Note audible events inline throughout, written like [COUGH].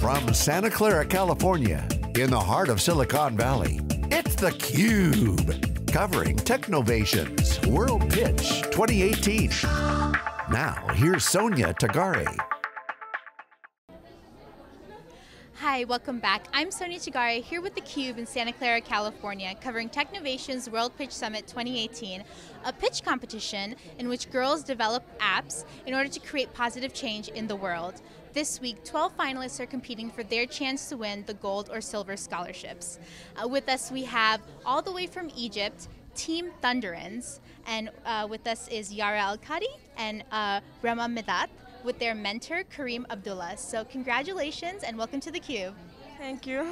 From Santa Clara, California, in the heart of Silicon Valley, it's theCUBE. Covering Technovation's World Pitch 2018. Now, here's Sonia Tagare. Hi, welcome back. I'm Sonia Tagare here with theCUBE in Santa Clara, California, covering Technovation's World Pitch Summit 2018, a pitch competition in which girls develop apps in order to create positive change in the world. This week, 12 finalists are competing for their chance to win the gold or silver scholarships. Uh, with us, we have all the way from Egypt, Team Thunderins, and uh, with us is Yara Al-Kadi and uh, Rama Medat with their mentor, Kareem Abdullah. So congratulations and welcome to the Cube. Thank you.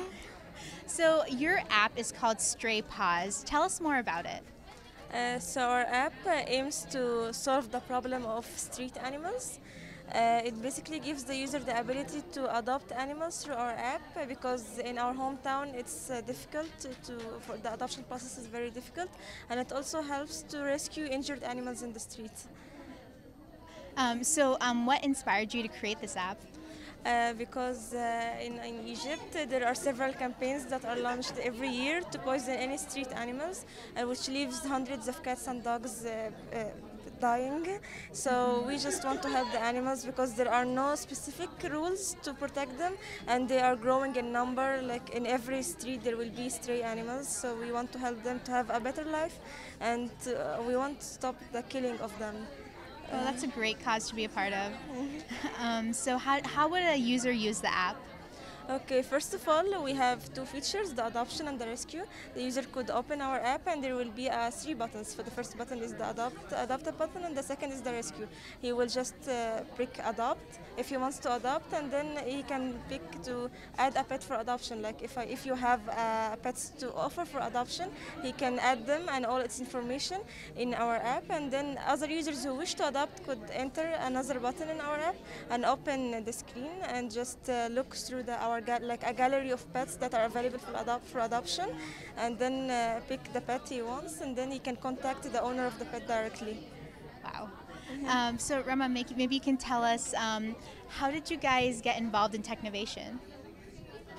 So your app is called Stray Paws. Tell us more about it. Uh, so our app uh, aims to solve the problem of street animals. Uh, it basically gives the user the ability to adopt animals through our app uh, because in our hometown it's uh, difficult to, to, for the adoption process is very difficult and it also helps to rescue injured animals in the street. Um, so um, what inspired you to create this app? Uh, because uh, in, in, Egypt uh, there are several campaigns that are launched every year to poison any street animals, which leaves hundreds of cats and dogs dying. So we just want to help the animals because there are no specific rules to protect them and they are growing in number. Like in every street there will be stray animals. So we want to help them to have a better life and uh, we want to stop the killing of them. Well, that's a great cause to be a part of. [LAUGHS] um, so how, how would a user use the app? Okay, first of all, we have two features, the adoption and the rescue. The user could open our app and there will be uh, three buttons. For the first button is the adopt, adopt button and the second is the rescue. He will just uh, pick adopt if he wants to adopt and then he can pick to add a pet for adoption. Like if, I, if you have uh, pets to offer for adoption, he can add them and all its information in our app and then other users who wish to adopt could enter another button in our app and open the screen and just uh, look through the, our like a gallery of pets that are available for, adopt for adoption, and then uh, pick the pet he wants, and then he can contact the owner of the pet directly. Wow. Mm -hmm. um, so Rama, maybe you can tell us um, how did you guys get involved in Technovation?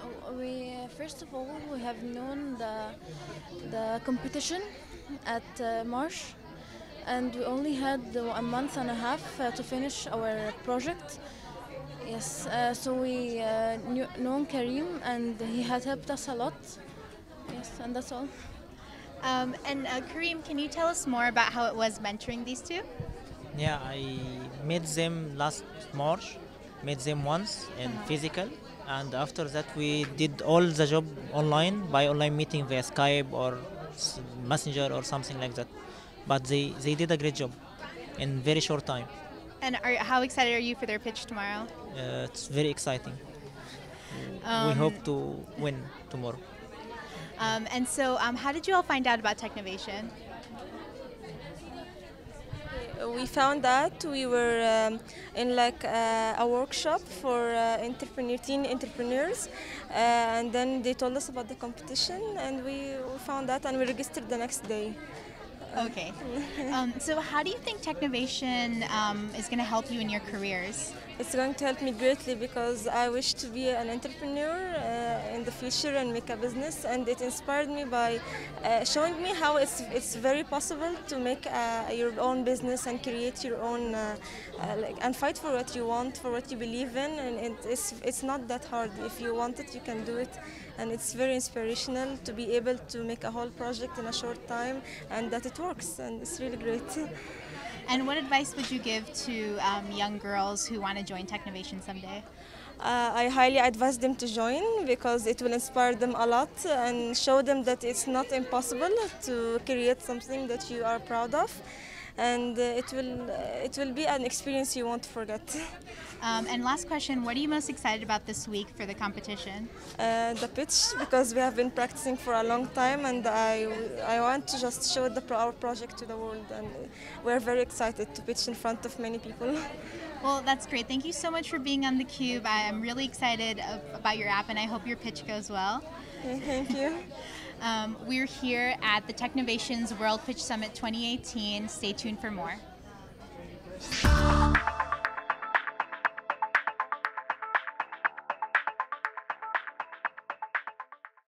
Oh, we first of all we have known the the competition at uh, Marsh, and we only had a month and a half uh, to finish our project. Yes, uh, so we uh, knew, known Kareem and he had helped us a lot. Yes, and that's all. Um, and uh, Kareem, can you tell us more about how it was mentoring these two? Yeah, I met them last March, met them once in -huh. physical, and after that we did all the job online by online meeting via Skype or Messenger or something like that. But they, they did a great job in very short time. And are, how excited are you for their pitch tomorrow? Uh, it's very exciting. Um, we hope to win tomorrow. Um, and so, um, how did you all find out about Technovation? We found out we were um, in like uh, a workshop for uh, entrepreneur, teen entrepreneurs, uh, and then they told us about the competition, and we found out and we registered the next day. Okay. Um, so how do you think Technovation um, is going to help you in your careers? It's going to help me greatly because I wish to be an entrepreneur uh, in the future and make a business and it inspired me by uh, showing me how it's, it's very possible to make uh, your own business and create your own uh, uh, like, and fight for what you want, for what you believe in and it, it's, it's not that hard. If you want it, you can do it and it's very inspirational to be able to make a whole project in a short time and that it works and it's really great. [LAUGHS] And what advice would you give to um, young girls who want to join Technovation someday? Uh, I highly advise them to join because it will inspire them a lot and show them that it's not impossible to create something that you are proud of and uh, it will uh, it will be an experience you won't forget. Um, and last question, what are you most excited about this week for the competition? Uh, the pitch, because we have been practicing for a long time and I, I want to just show the, our project to the world and we're very excited to pitch in front of many people. [LAUGHS] Well, that's great. Thank you so much for being on theCUBE. I'm really excited about your app and I hope your pitch goes well. Thank you. [LAUGHS] um, we're here at the Technovations World Pitch Summit 2018. Stay tuned for more.